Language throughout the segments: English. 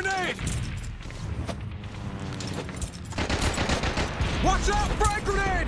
Grenade! Watch out! Frag grenade!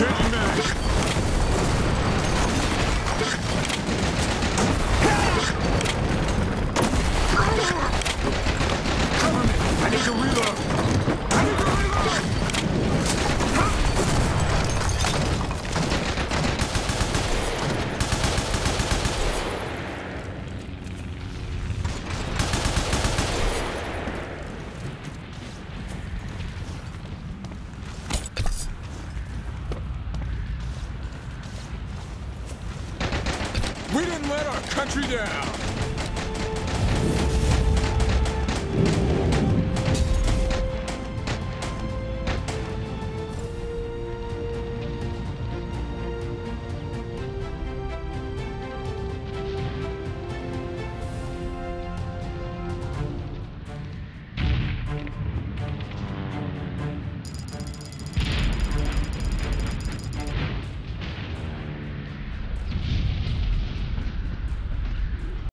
Richard. let our country down.